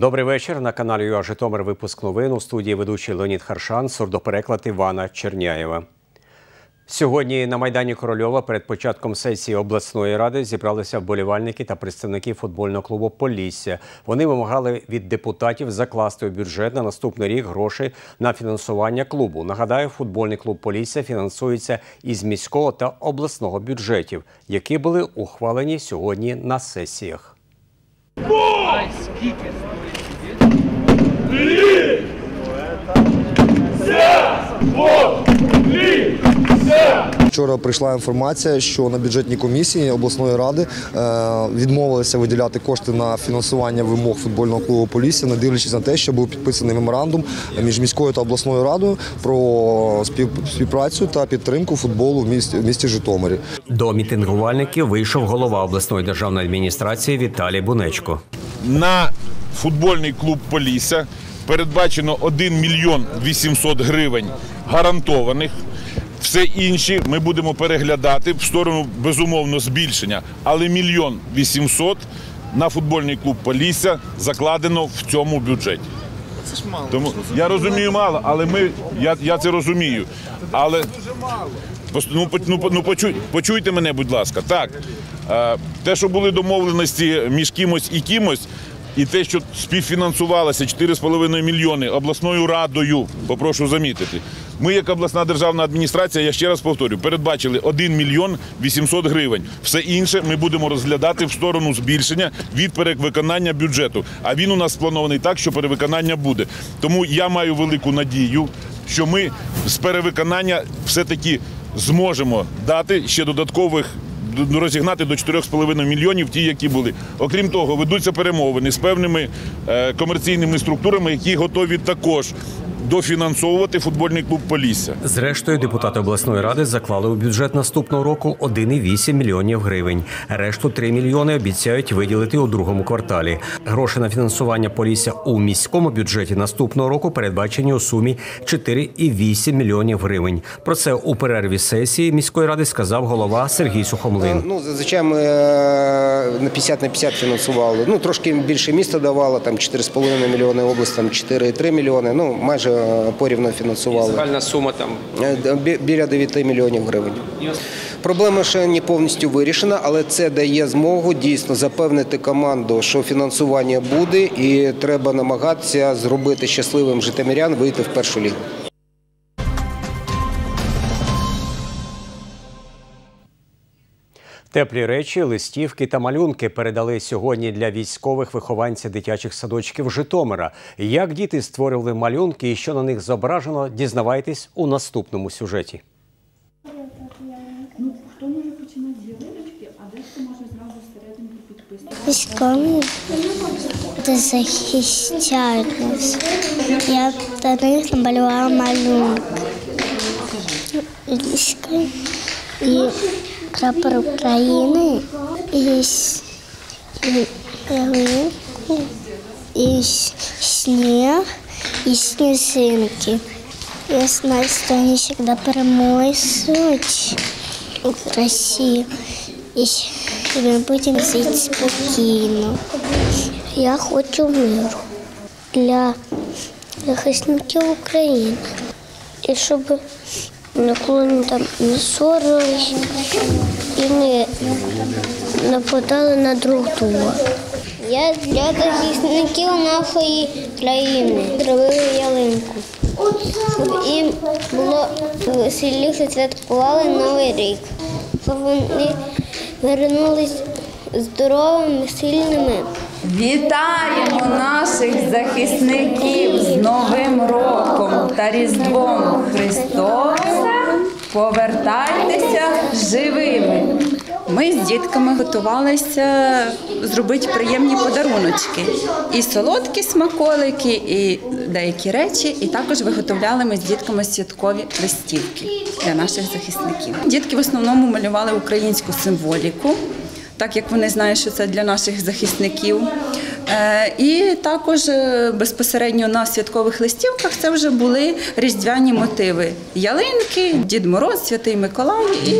Добрий вечір. На каналі ЮА Житомир випуск новин у студії ведучий Леонід Харшан, сурдопереклад Івана Черняєва. Сьогодні на Майдані Корольова перед початком сесії обласної ради зібралися вболівальники та представники футбольного клубу Полісся. Вони вимагали від депутатів закласти у бюджет на наступний рік грошей на фінансування клубу. Нагадаю, футбольний клуб Полісся фінансується із міського та обласного бюджетів, які були ухвалені сьогодні на сесіях. Вчора прийшла інформація, що на бюджетній комісії обласної ради е, відмовилися виділяти кошти на фінансування вимог футбольного клубу Полісся, не дивлячись на те, що був підписаний меморандум між міською та обласною радою про спів- співпрацю та підтримку футболу в місті, в місті Житомирі. До мітингувальників вийшов голова обласної державної адміністрації Віталій Бунечко. на футбольний клуб Полісся передбачено 1 мільйон 800 гривень гарантованих. Все інше ми будемо переглядати в сторону безумовно збільшення, але мільйон 800 на футбольний клуб Полісся закладено в цьому бюджеті. Це ж мало. Тому я розумію мало, але ми я, я це розумію. Але Ну, ну, ну почуй, почуйте мене, будь ласка. Так, е, те, що були домовленості між кимось і кимось, і те, що співфінансувалося 4,5 мільйони обласною радою, попрошу замітити. Ми, як обласна державна адміністрація, я ще раз повторю, передбачили 1 мільйон 800 гривень. Все інше ми будемо розглядати в сторону збільшення від перевиконання бюджету. А він у нас спланований так, що перевиконання буде. Тому я маю велику надію, що ми з перевиконання все-таки зможемо дати ще додаткових розігнати до 4,5 мільйонів ті, які були. Окрім того, ведуться перемовини з певними е, комерційними структурами, які готові також дофінансовувати футбольний клуб Полісся. Зрештою, депутати обласної ради заклали у бюджет наступного року 1,8 мільйонів гривень. Решту 3 мільйони обіцяють виділити у другому кварталі. Гроші на фінансування Полісся у міському бюджеті наступного року передбачені у сумі 4,8 мільйонів гривень. Про це у перерві сесії міської ради сказав голова Сергій Сухомлин. Ну, зазвичай ми е, на 50 на 50 фінансували. Ну, трошки більше місто давало, там 4,5 мільйони, область там 4,3 мільйони. Ну, майже е, порівно фінансували. Загальна сума там Е, Біля 9 мільйонів гривень. Проблема ще не повністю вирішена, але це дає змогу дійсно запевнити команду, що фінансування буде, і треба намагатися зробити щасливим житомирян вийти в першу лігу. Теплі речі, листівки та малюнки передали сьогодні для військових вихованців дитячих садочків Житомира. Як діти створювали малюнки і що на них зображено, дізнавайтесь у наступному сюжеті. Ну, хто може починати з ялиночки, а дехто може зразу всерединку підписати. Військові захищають нас. Я до них намалювала малюнок. Війська і прапор України, і, с- і ялинку, і с- сніг, і сніжинки. Я знаю, що вони завжди переможуть у Росії. І і ми будемо жити спокійно. Я хочу миру для захисників України. І щоб ніколи там не ссорились і не нападали на друг друга. Я для захисників нашої країни зробила ялинку. Щоб їм було веселіше святкували Новий рік. Щоб вони вернулись здоровими, сильними. Вітаємо наших захисників з Новим роком та Різдвом Христовим. Повертайтеся живими. Ми з дітками готувалися зробити приємні подаруночки. І солодкі смаколики, і деякі речі, і також виготовляли ми з дітками святкові листівки для наших захисників. Дітки в основному малювали українську символіку, так як вони знають, що це для наших захисників. Е, І також е, безпосередньо на святкових листівках це вже були різдвяні мотиви: ялинки, Дід Мороз, Святий Миколай і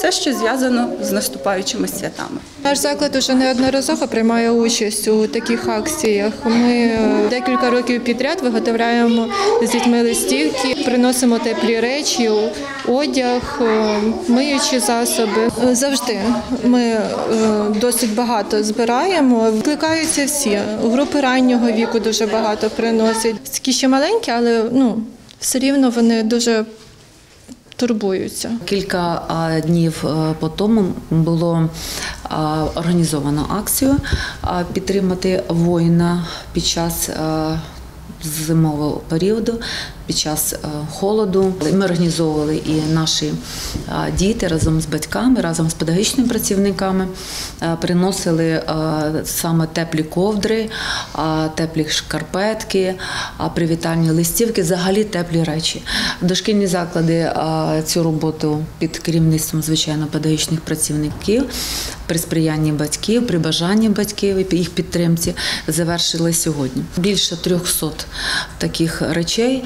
все, що зв'язано з наступаючими святами. Наш заклад уже неодноразово приймає участь у таких акціях. Ми е, декілька років підряд виготовляємо з дітьми листівки, приносимо теплі речі, одяг, е, миючі засоби. Завжди ми е, досить багато збираємо. Вкликаються всі. Групи раннього віку дуже багато приносять. Такі ще маленькі, але ну все рівно вони дуже турбуються. Кілька днів е, по тому було організовано акцію підтримати воїна під час зимового періоду, під час е, холоду. Ми організовували і наші діти разом з батьками, разом з педагогічними працівниками е, приносили е, саме теплі ковдри, теплі шкарпетки, привітальні листівки, взагалі теплі речі. Дошкільні заклади цю роботу під керівництвом звичайно педагогічних працівників. При сприянні батьків, при бажанні батьків і їх підтримці завершили сьогодні. Більше 300 таких речей,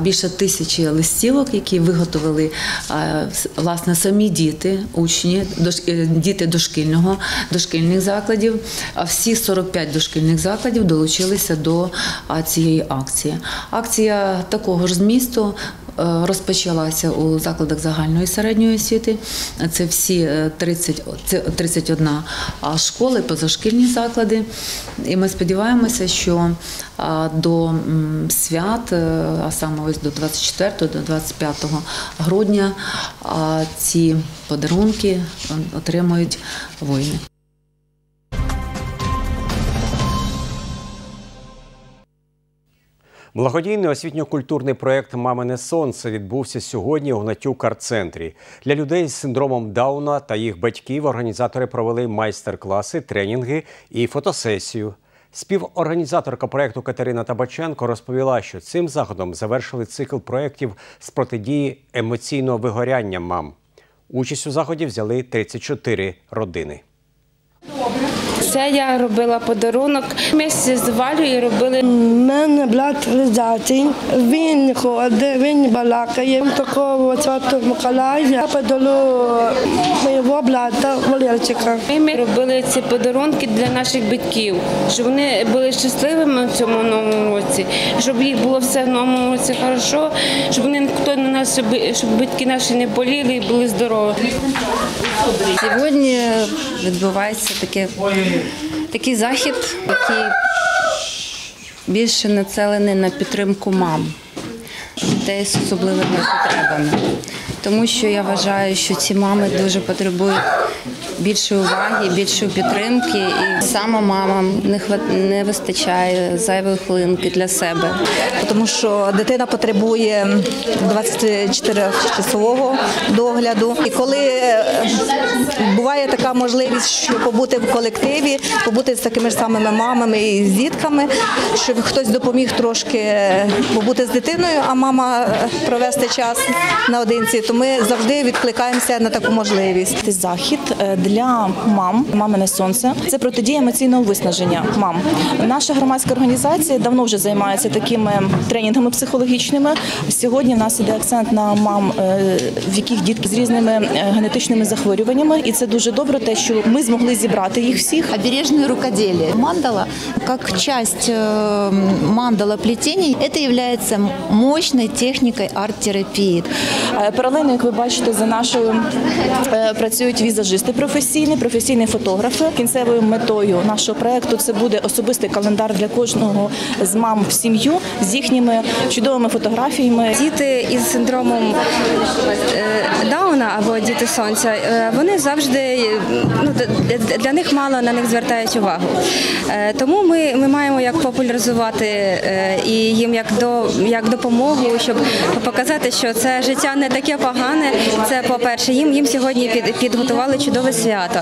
більше тисячі листівок, які виготовили власне самі діти, учні, е, діти дошкільного, дошкільних закладів. А всі 45 дошкільних закладів долучилися до цієї акції. Акція такого ж змісту розпочалася у закладах загальної середньої освіти. Це всі е, 30, це 31 школи, позашкільні заклади. І ми сподіваємося, що до свят, е, а саме ось до 24 до 25 грудня, ці подарунки е, отримують воїни. Благодійний освітньо-культурний проєкт Мамине сонце відбувся сьогодні у Гнатюк арт-центрі. Для людей з синдромом Дауна та їх батьків організатори провели майстер-класи, тренінги і фотосесію. Співорганізаторка проєкту Катерина Табаченко розповіла, що цим заходом завершили цикл проєктів з протидії емоційного вигоряння мам. Участь у заході взяли 34 родини. Це я робила подарунок. Ми з Валею робили У мене брат ризатий, він ходить, він балакає. Такого святого Миколая я подолу моєго брата Валерчика. І Ми робили ці подарунки для наших батьків, щоб вони були щасливими в цьому новому році, щоб їх було все в новому році хорошо, щоб вони ніхто на нас, щоб, щоб батьки наші не боліли і були здорові. Сьогодні відбувається таке, такий захід, який більше нацелений на підтримку мам, дітей з особливими потребами. Тому що я вважаю, що ці мами дуже потребують більше уваги, більше підтримки, і саме мамам не вистачає зайвої хвилинки для себе. тому що дитина потребує 24-часового догляду. І коли е, буває така можливість, що побути в колективі, побути з такими ж самими мамами і з дітками, щоб хтось допоміг трошки побути з дитиною, а мама е, провести час наодинці, то ми завжди відкликаємося на таку можливість. Захід е, для мам, мамине сонце. Це протидія емоційного виснаження мам. Наша громадська організація давно вже займається такими тренінгами психологічними. Сьогодні в нас іде акцент на мам, е, в яких дітки з різними е, генетичними захворюваннями, і це дуже добре, те, що ми змогли зібрати їх всіх. Обережное рукоделие. Мандала, как часть э, мандала-плетений, это является мощной техникой арт-терапии. Е, Паралельно, як ви бачите, за нашою е, працюють візажисти професійні, професійні фотографи. Кінцевою метою нашого проекту це буде особистий календар для кожного з мам в сім'ю з їхніми чудовими фотографіями. Діти із синдромом е, Дауна або діти сонця, е, вони завжди ну, для них мало на них звертають увагу. Тому ми, ми маємо як популяризувати і їм як до як допомогу, щоб показати, що це життя не таке погане. Це по-перше, їм їм сьогодні під, підготували чудове свято.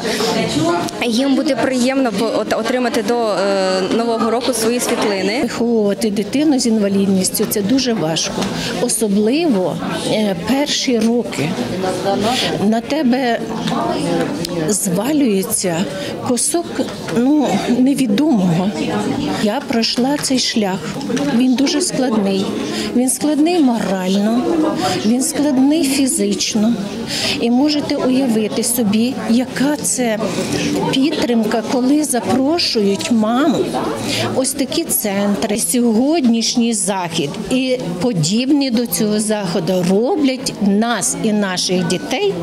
Їм буде приємно по- отримати до е, нового року свої світлини. Виховувати дитину з інвалідністю це дуже важко, особливо е, перші роки. На тебе звалюється кусок ну, невідомого. Я пройшла цей шлях. Він дуже складний. Він складний морально, він складний фізично. І можете уявити собі, яка це підтримка, коли запрошують мам. Ось такі центри. Сьогоднішній захід і подібні до цього заходу роблять нас і наших дітей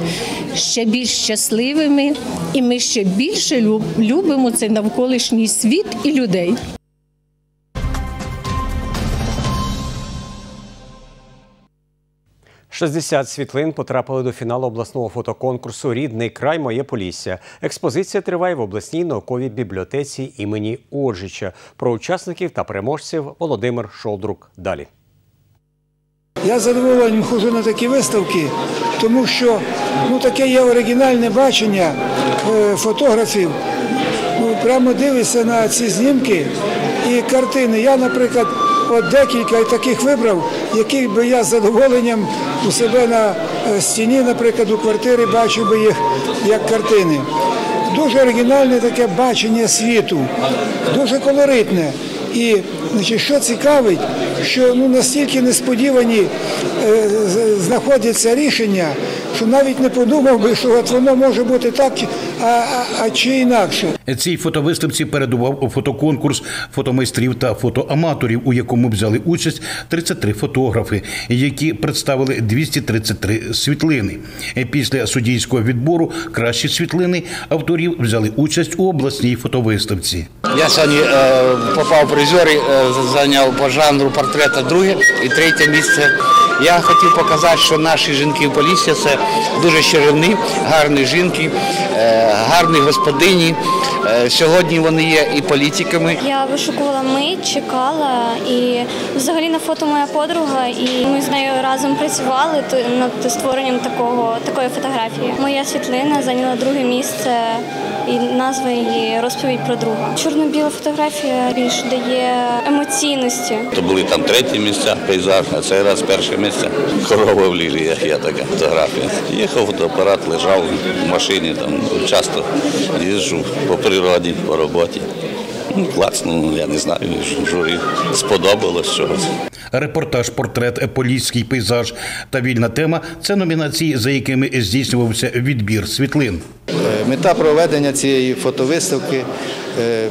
ще більш щасливими, і ми ще більше любимо цей навколишній світ і людей. – 60 світлин потрапили до фіналу обласного фотоконкурсу Рідний край моє Полісся. Експозиція триває в обласній науковій бібліотеці імені Оржича. Про учасників та переможців Володимир Шолдрук. Далі. Я з задоволенням ходжу на такі виставки, тому що ну, таке є оригінальне бачення е, фотографів. Ну, прямо дивишся на ці знімки і картини. Я, наприклад, от декілька таких вибрав, яких би я з задоволенням у себе на е, стіні, наприклад, у квартирі бачив би їх як картини. Дуже оригінальне таке бачення світу, дуже колоритне. І значить, що цікавить, що ну, настільки несподівані е, знаходяться рішення, що навіть не подумав би, що от воно може бути так, а, а, а чи інакше. Цій фотовиставці передував фотоконкурс фотомайстрів та фотоаматорів, у якому взяли участь 33 фотографи, які представили 233 світлини. Після суддійського відбору кращі світлини авторів взяли участь у обласній фотовиставці. Я сьогодні е, попав призори, е, зайняв по жанру портрета друге і третє місце. Я хотів показати, що наші жінки в Полісся це дуже чарівні, гарні жінки, е, гарні господині. Е, сьогодні вони є і політиками. Я вишукувала мить, чекала, і взагалі на фото моя подруга, і ми з нею разом працювали над створенням такого такої фотографії. Моя світлина зайняла друге місце, і назва її розповідь про друга. Чорно-біла фотографія більш дає емоційності. То були там треті місця, пейзаж, а цей раз перше місце. Корова в лілі, як є така фотографія. Їхав фотоапарат, лежав в машині, там часто їжджу по природі, по роботі. Ну, класно, я не знаю, журі сподобалось чогось. Репортаж, портрет, поліський пейзаж та вільна тема це номінації, за якими здійснювався відбір світлин. Е, Мета проведення цієї фотовиставки е,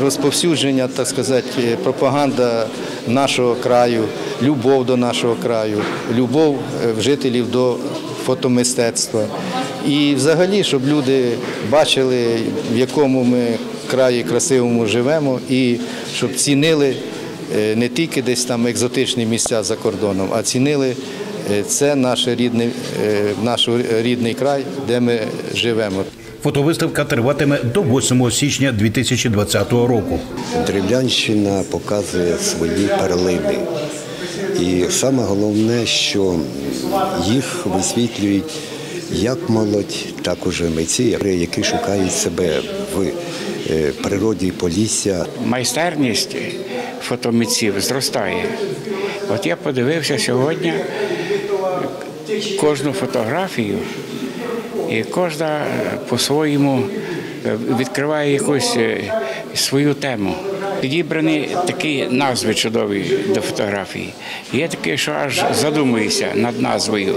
розповсюдження, так сказати, пропаганда нашого краю, любов до нашого краю, любов е, жителів до фотомистецтва. І взагалі, щоб люди бачили, в якому ми краї красивому живемо, і щоб цінили не тільки десь там екзотичні місця за кордоном, а цінили е, це наш рідний, е, наш рідний край, де ми живемо. Фотовиставка триватиме до 8 січня 2020 року. Древлянщина показує свої перлини. І саме головне, що їх висвітлюють як молодь, так уже митці, які шукають себе в е, природі Полісся. майстерність фотомитців зростає. От я подивився сьогодні кожну фотографію, і кожна е, по-своєму е, відкриває якусь е, свою тему. Підібрані такі назви чудові до фотографії. Є таке, що аж задумуєшся над назвою.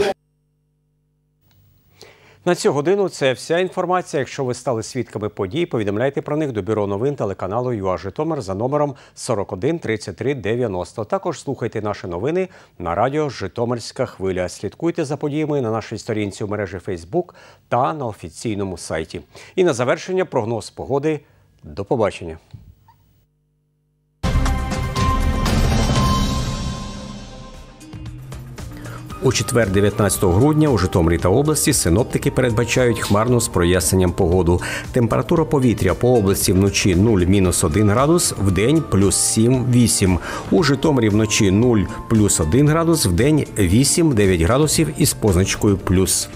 На цю годину це вся інформація. Якщо ви стали свідками подій, повідомляйте про них до бюро новин телеканалу ЮА Житомир за номером 41 33 90. Також слухайте наші новини на радіо Житомирська хвиля. Слідкуйте за подіями на нашій сторінці у мережі Фейсбук та на офіційному сайті. І на завершення прогноз погоди. До побачення. У четвер, 19 грудня, у Житомирі та області синоптики передбачають хмарну з проясненням погоду. Температура повітря по області вночі 0-1 градус, в день плюс 7-8. У Житомирі вночі 0 плюс 1 градус, в день 8-9 градусів із позначкою плюс.